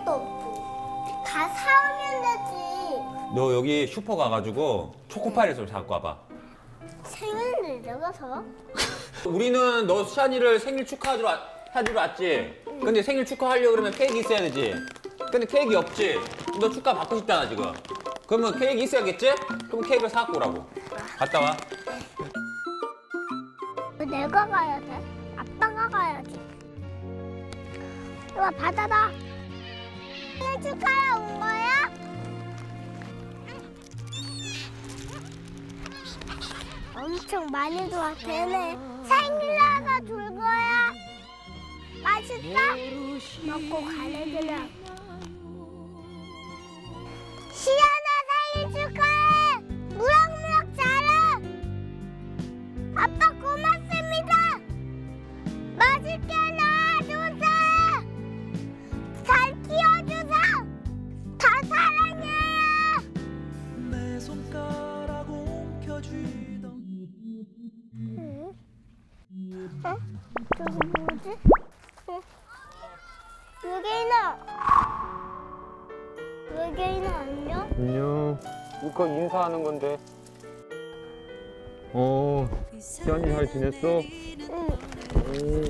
것도 없고 다 사오면 되지 너 여기 슈퍼 가가지고 초코파이를 좀 갖고 와봐 생일을 내가 사? 우리는 너 수찬이를 생일 축하하러 와, 하러 왔지? 근데 생일 축하하려고 그러면 케이크 있어야 되지 근데 케이크 없지? 너 축하 받고 싶잖아 지금 그러면 케이크 있어야겠지? 그럼 케이크를 사갖고 오라고 갔다 와 내가 가야 돼? 아빠가 가야지 이거 받아라 축하해 온 거야? 엄청 많이 되네. 생일나서 줄 거야. 맛있다? 먹고 가래들아. 어? 저기 뭐지? 어? 외계인아. 외계인아 안녕? 안녕. 이거 인사하는 건데. 어, 시안이 잘 지냈어? 응. 오.